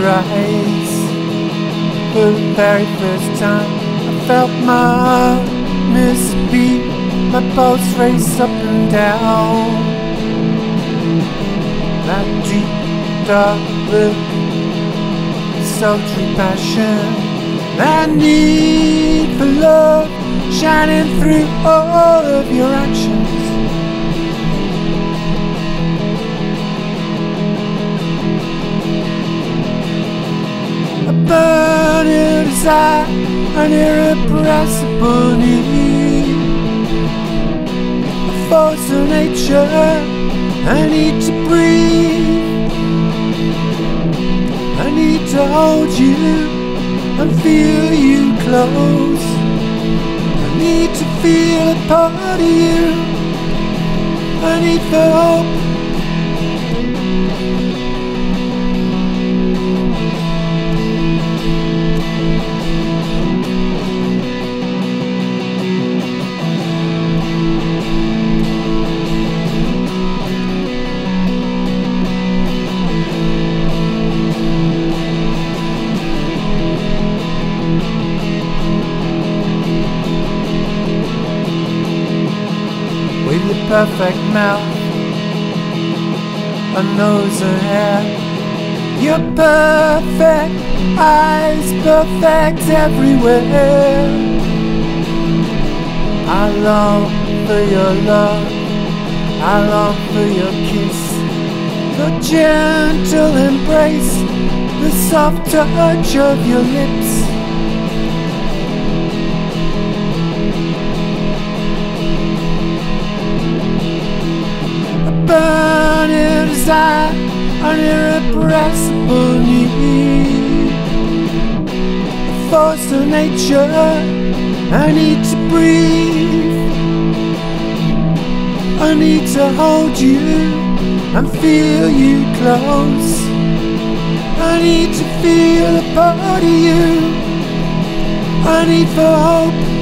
your eyes. For the very first time I felt my heart misbeat My pulse raced up and down. That deep dark look Sultry passion That need for love Shining through all of your actions. Burning desire, an irrepressible need, a force of nature, I need to breathe, I need to hold you and feel you close. I need to feel a part of you. I need for hope. Your perfect mouth, a nose a hair. Your perfect eyes, perfect everywhere. I long for your love, I long for your kiss, the gentle embrace, the soft touch of your lips. Desire, an irrepressible need. A force of nature, I need to breathe. I need to hold you and feel you close. I need to feel a part of you. I need for hope.